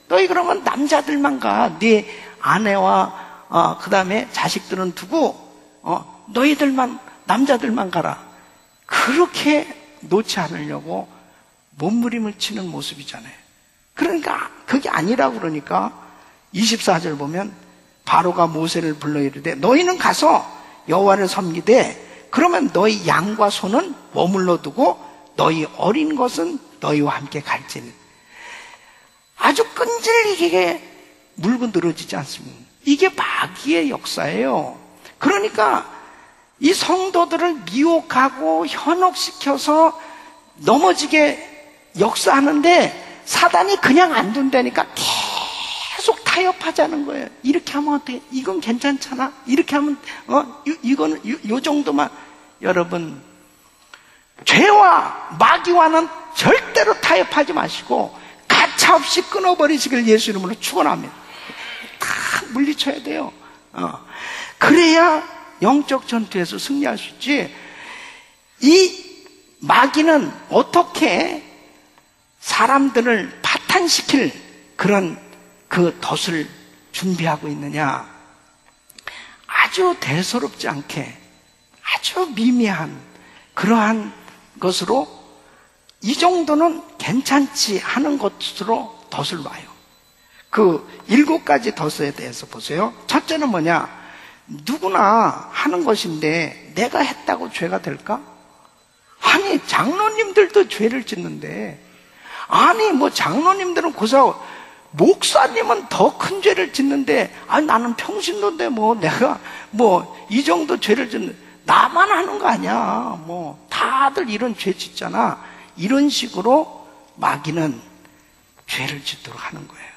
너희 그러면 남자들만 가. 네 아내와 어, 그다음에 자식들은 두고 어, 너희들만 남자들만 가라. 그렇게 놓지 않으려고 몸부림을 치는 모습이잖아요. 그러니까 그게 아니라 그러니까 24절 보면 바로가 모세를 불러 이르되 너희는 가서 여호와를 섬기되 그러면 너희 양과 소는 머물러 두고 너희 어린 것은 너희와 함께 갈지니 아주 끈질기게 물고 늘어지지 않습니다. 이게 마귀의 역사예요. 그러니까 이 성도들을 미혹하고 현혹시켜서 넘어지게 역사하는데 사단이 그냥 안 둔다니까 계속 타협하자는 거예요. 이렇게 하면 어떻게? 이건 괜찮잖아. 이렇게 하면 어 이, 거는 요, 요 정도만 여러분 죄와 마귀와는 절대로 타협하지 마시고 가차없이 끊어버리시길 예수 이름으로 축원합니다. 다 물리쳐야 돼요. 어. 그래야 영적 전투에서 승리할 수 있지. 이 마귀는 어떻게 사람들을 파탄시킬 그런 그 덫을 준비하고 있느냐? 아주 대수롭지 않게 아주 미미한 그러한 것으로 이 정도는 괜찮지 하는 것으로 덫을 놔요. 그 일곱 가지 덫에 대해서 보세요. 첫째는 뭐냐? 누구나 하는 것인데 내가 했다고 죄가 될까? 아니 장로님들도 죄를 짓는데 아니 뭐 장로님들은 고사 목사님은 더 큰 죄를 짓는데 아니 나는 평신도인데 뭐 내가 뭐 이 정도 죄를 짓는 나만 하는 거 아니야. 뭐 다들 이런 죄 짓잖아. 이런 식으로 마귀는 죄를 짓도록 하는 거예요.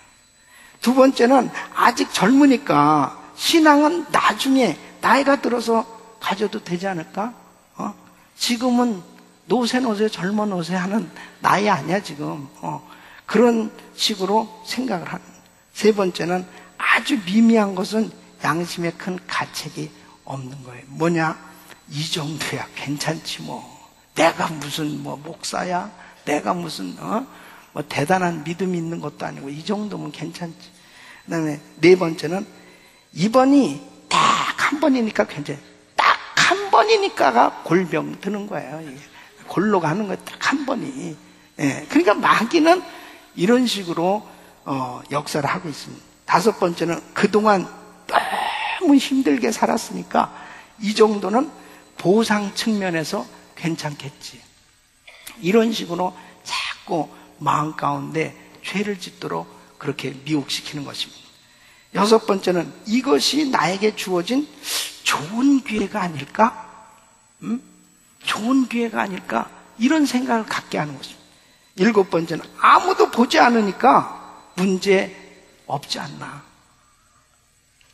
두 번째는 아직 젊으니까 신앙은 나중에 나이가 들어서 가져도 되지 않을까? 어? 지금은 노세 노세 젊어 노세 하는 나이 아니야 지금. 어. 그런 식으로 생각을 하는. 세 번째는 아주 미미한 것은 양심에 큰 가책이 없는 거예요. 뭐냐 이 정도야 괜찮지 뭐 내가 무슨 뭐 목사야 내가 무슨 어? 뭐 대단한 믿음이 있는 것도 아니고 이 정도면 괜찮지 그다음에 네 번째는 이번이 딱 한 번이니까 괜찮아 딱 한 번이니까가 골병 드는 거예요. 골로 가는 거예요 딱 한 번이 예. 그러니까 마귀는 이런 식으로 어, 역사를 하고 있습니다. 다섯 번째는 그동안 너무 힘들게 살았으니까 이 정도는 보상 측면에서 괜찮겠지. 이런 식으로 자꾸 마음 가운데 죄를 짓도록 그렇게 미혹시키는 것입니다. 여섯 번째는 이것이 나에게 주어진 좋은 기회가 아닐까? 음? 좋은 기회가 아닐까? 이런 생각을 갖게 하는 것입니다. 일곱 번째는 아무도 보지 않으니까 문제 없지 않나.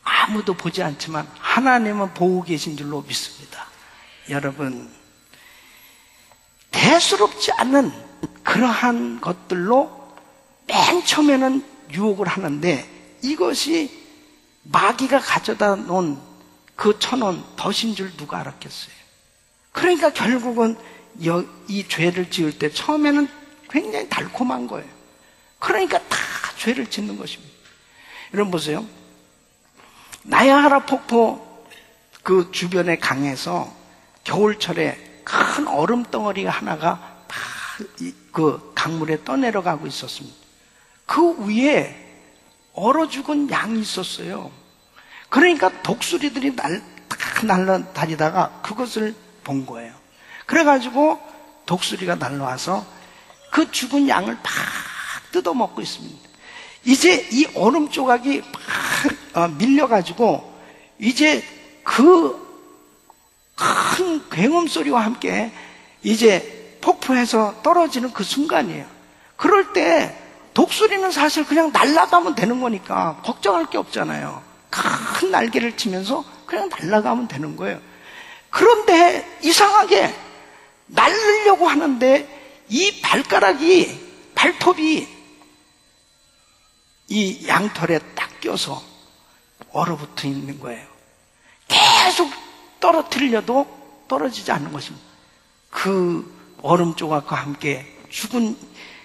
아무도 보지 않지만 하나님은 보고 계신 줄로 믿습니다. 여러분, 대수롭지 않은 그러한 것들로 맨 처음에는 유혹을 하는데 이것이 마귀가 가져다 놓은 그 천원 덫인 줄 누가 알았겠어요? 그러니까 결국은 이 죄를 지을 때 처음에는 굉장히 달콤한 거예요. 그러니까 다 죄를 짓는 것입니다. 여러분 보세요. 나야하라 폭포 그 주변의 강에서 겨울철에 큰 얼음 덩어리가 하나가 그 강물에 떠내려가고 있었습니다. 그 위에 얼어 죽은 양이 있었어요. 그러니까 독수리들이 날, 날라다니다가 그것을 본 거예요. 그래가지고 독수리가 날라와서 그 죽은 양을 팍 뜯어먹고 있습니다. 이제 이 얼음 조각이 막 어, 밀려가지고 이제 그 큰 굉음 소리와 함께 이제 폭포에서 떨어지는 그 순간이에요. 그럴 때 독수리는 사실 그냥 날아가면 되는 거니까 걱정할 게 없잖아요. 큰 날개를 치면서 그냥 날아가면 되는 거예요. 그런데 이상하게 날르려고 하는데 이 발가락이 발톱이 이 양털에 딱 껴서 얼어붙어 있는 거예요. 계속 떨어뜨리려도 떨어지지 않는 것입니다. 그 얼음 조각과 함께 죽은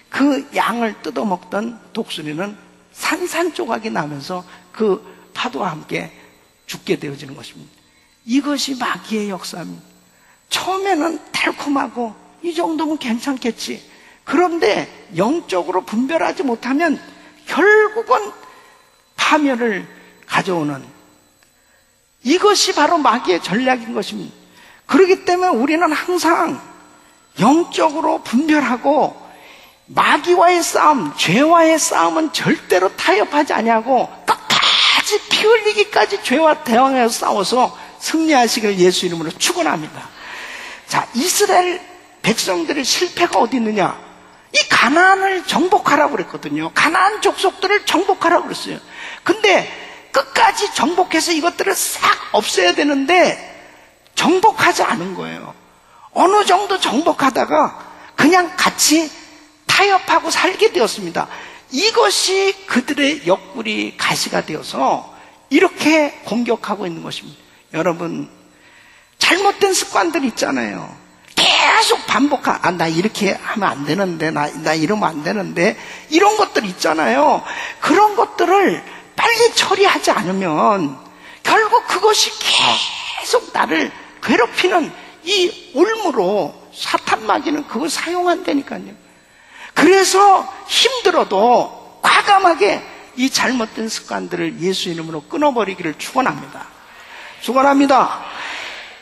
그 양을 뜯어먹던 독수리는 산산 조각이 나면서 그 파도와 함께 죽게 되어지는 것입니다. 이것이 마귀의 역사입니다. 처음에는 달콤하고 이 정도면 괜찮겠지. 그런데 영적으로 분별하지 못하면 결국은 파멸을 가져오는 이것이 바로 마귀의 전략인 것입니다. 그렇기 때문에 우리는 항상 영적으로 분별하고 마귀와의 싸움, 죄와의 싸움은 절대로 타협하지 아니하고 끝까지 피 흘리기까지 죄와 대왕해서 싸워서 승리하시길 예수 이름으로 축원합니다. 자, 이스라엘 백성들의 실패가 어디 있느냐? 이 가나안을 정복하라고 그랬거든요. 가나안 족속들을 정복하라고 그랬어요. 근데 끝까지 정복해서 이것들을 싹 없애야 되는데 정복하지 않은 거예요. 어느 정도 정복하다가 그냥 같이 타협하고 살게 되었습니다. 이것이 그들의 옆구리 가시가 되어서 이렇게 공격하고 있는 것입니다. 여러분, 잘못된 습관들 있잖아요. 계속 반복하, 아, 나 이렇게 하면 안 되는데, 나, 나 이러면 안 되는데, 이런 것들 있잖아요. 그런 것들을 빨리 처리하지 않으면, 결국 그것이 계속 나를 괴롭히는 이 울무로 사탄 마귀는 그걸 사용한다니까요. 그래서 힘들어도 과감하게 이 잘못된 습관들을 예수 이름으로 끊어버리기를 축원합니다. 축원합니다.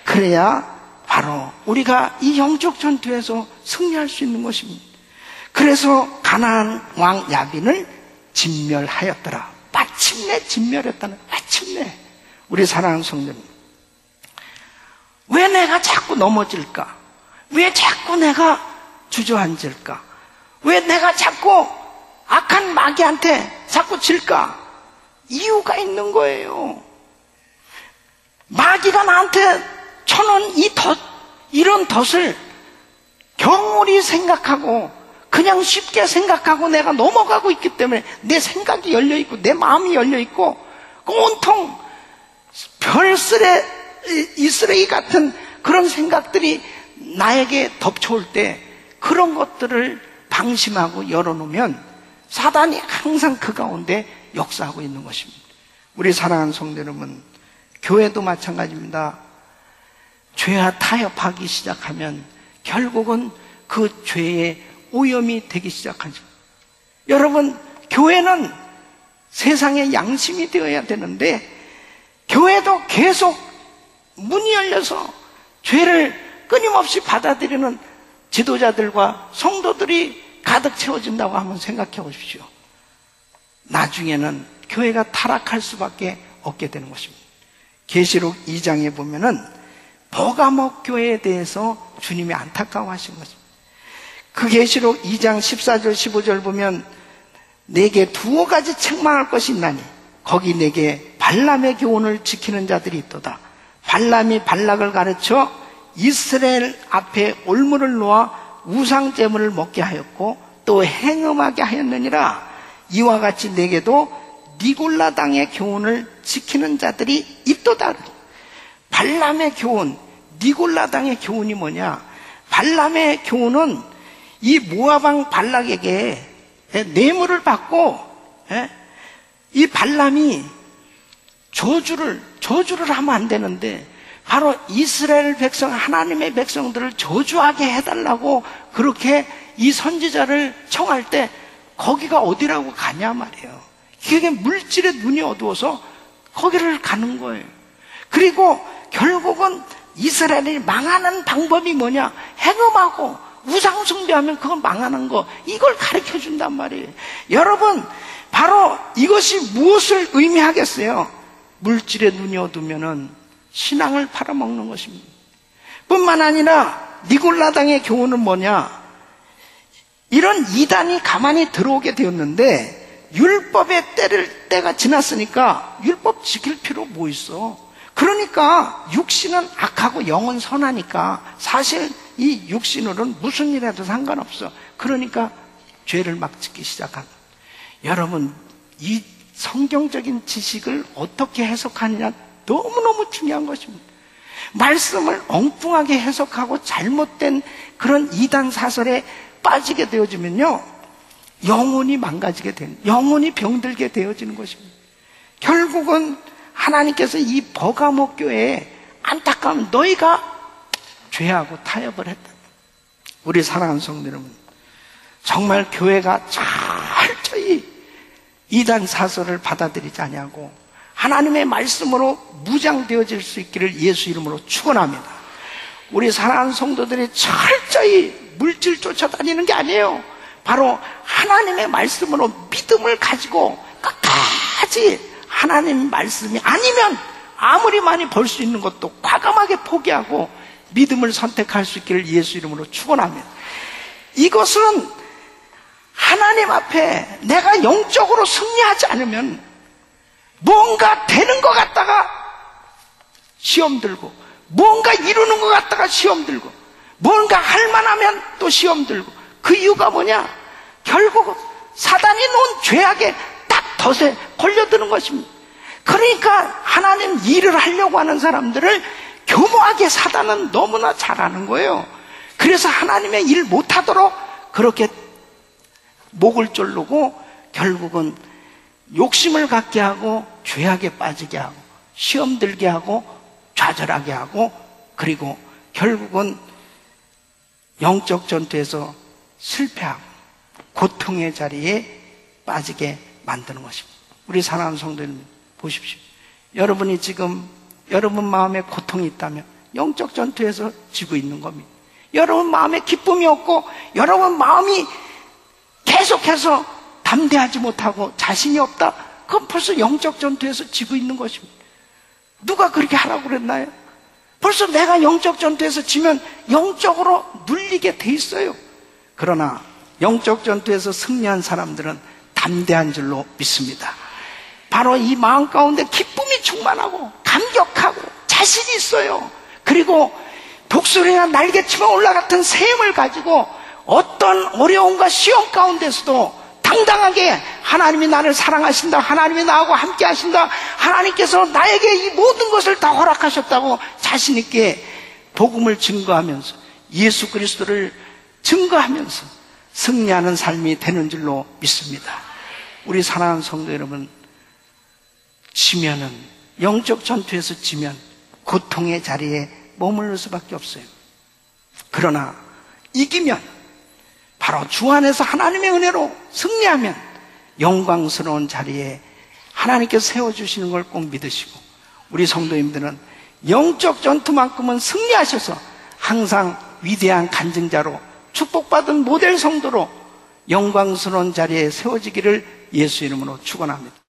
그래야 바로 우리가 이 영적 전투에서 승리할 수 있는 것입니다. 그래서 가나안 왕 야빈을 진멸하였더라. 마침내 진멸했다는 마침내 우리 사랑하는 성도님 왜 내가 자꾸 넘어질까? 왜 자꾸 내가 주저앉을까? 왜 내가 자꾸 악한 마귀한테 자꾸 질까? 이유가 있는 거예요. 마귀가 나한테 쳐놓은 이 덫, 이런 덫을 경홀히 생각하고 그냥 쉽게 생각하고 내가 넘어가고 있기 때문에 내 생각이 열려 있고 내 마음이 열려 있고 온통 별스레 이스레이 같은 그런 생각들이 나에게 덮쳐올 때 그런 것들을 방심하고 열어놓으면 사단이 항상 그 가운데 역사하고 있는 것입니다. 우리 사랑하는 성도 여러분, 교회도 마찬가지입니다. 죄와 타협하기 시작하면 결국은 그 죄의 오염이 되기 시작하죠. 여러분, 교회는 세상의 양심이 되어야 되는데, 교회도 계속 문이 열려서 죄를 끊임없이 받아들이는 지도자들과 성도들이 가득 채워진다고 한번 생각해 보십시오. 나중에는 교회가 타락할 수밖에 없게 되는 것입니다. 계시록 2장에 보면은 버가목 교회에 대해서 주님이 안타까워하신 것입니다. 그 계시록 2장 14절 15절 보면 내게 두어 가지 책망할 것이 있나니 거기 내게 발람의 교훈을 지키는 자들이 있도다. 발람이 발락을 가르쳐 이스라엘 앞에 올무를 놓아 우상 제물을 먹게 하였고 또 행음하게 하였느니라. 이와 같이 내게도 니골라 당의 교훈을 지키는 자들이 있도다. 발람의 교훈, 니골라 당의 교훈이 뭐냐? 발람의 교훈은 이 모아방 발락에게 뇌물을 받고 예? 이 발람이 저주를 저주를 하면 안 되는데 바로 이스라엘 백성 하나님의 백성들을 저주하게 해달라고 그렇게 이 선지자를 청할 때 거기가 어디라고 가냐 말이에요. 그게 물질의 눈이 어두워서 거기를 가는 거예요. 그리고 결국은 이스라엘이 망하는 방법이 뭐냐? 행음하고 우상 숭배하면 그건 망하는 거. 이걸 가르쳐 준단 말이에요. 여러분, 바로 이것이 무엇을 의미하겠어요? 물질의 눈이 어두면은 신앙을 팔아먹는 것입니다. 뿐만 아니라 니골라당의 교훈은 뭐냐? 이런 이단이 가만히 들어오게 되었는데 율법의 때를 때가 지났으니까 율법 지킬 필요 뭐 있어? 그러니까 육신은 악하고 영은 선하니까 사실 이 육신으로는 무슨 일해도 상관없어. 그러니까 죄를 막 짓기 시작한. 여러분 이 성경적인 지식을 어떻게 해석하느냐 너무너무 중요한 것입니다. 말씀을 엉뚱하게 해석하고 잘못된 그런 이단 사설에 빠지게 되어지면요. 영혼이 망가지게 되는, 영혼이 병들게 되어지는 것입니다. 결국은 하나님께서 이 버가목 교회에 안타까운 너희가 죄하고 타협을 했다. 우리 사랑하는 성도 여러분, 정말 교회가 철저히 이단 사설을 받아들이지 아니하고 하나님의 말씀으로 무장되어질 수 있기를 예수 이름으로 축원합니다. 우리 사랑하는 성도들이 철저히 물질 쫓아다니는 게 아니에요. 바로 하나님의 말씀으로 믿음을 가지고 끝까지 하나님 말씀이 아니면 아무리 많이 벌 수 있는 것도 과감하게 포기하고 믿음을 선택할 수 있기를 예수 이름으로 축원합니다. 이것은 하나님 앞에 내가 영적으로 승리하지 않으면 뭔가 되는 것 같다가 시험 들고 뭔가 이루는 것 같다가 시험 들고 뭔가 할 만하면 또 시험 들고 그 이유가 뭐냐? 결국 사단이 놓은 죄악에 딱 덫에 걸려드는 것입니다. 그러니까 하나님 일을 하려고 하는 사람들을 교모하게 사단은 너무나 잘하는 거예요. 그래서 하나님의 일 못하도록 그렇게 목을 졸르고 결국은 욕심을 갖게 하고 죄악에 빠지게 하고 시험 들게 하고 좌절하게 하고 그리고 결국은 영적 전투에서 실패하고 고통의 자리에 빠지게 만드는 것입니다. 우리 사랑하는 성도님 보십시오. 여러분이 지금 여러분 마음에 고통이 있다면 영적 전투에서 지고 있는 겁니다. 여러분 마음에 기쁨이 없고 여러분 마음이 계속해서 담대하지 못하고 자신이 없다. 그건 벌써 영적 전투에서 지고 있는 것입니다. 누가 그렇게 하라고 그랬나요? 벌써 내가 영적 전투에서 지면 영적으로 눌리게 돼 있어요. 그러나 영적 전투에서 승리한 사람들은 담대한 줄로 믿습니다. 바로 이 마음 가운데 기쁨이 충만하고 감격하고 자신이 있어요. 그리고 독수리나 날개치며 올라갔던 샘을 가지고 어떤 어려움과 시험 가운데서도 당당하게 하나님이 나를 사랑하신다. 하나님이 나하고 함께 하신다. 하나님께서 나에게 이 모든 것을 다 허락하셨다고 자신있게 복음을 증거하면서 예수 그리스도를 증거하면서 승리하는 삶이 되는 줄로 믿습니다. 우리 사랑하는 성도 여러분, 지면은, 영적 전투에서 지면 고통의 자리에 머무를 수밖에 없어요. 그러나 이기면 바로 주 안에서 하나님의 은혜로 승리하면 영광스러운 자리에 하나님께서 세워주시는 걸 꼭 믿으시고 우리 성도님들은 영적 전투만큼은 승리하셔서 항상 위대한 간증자로 축복받은 모델 성도로 영광스러운 자리에 세워지기를 예수 이름으로 축원합니다.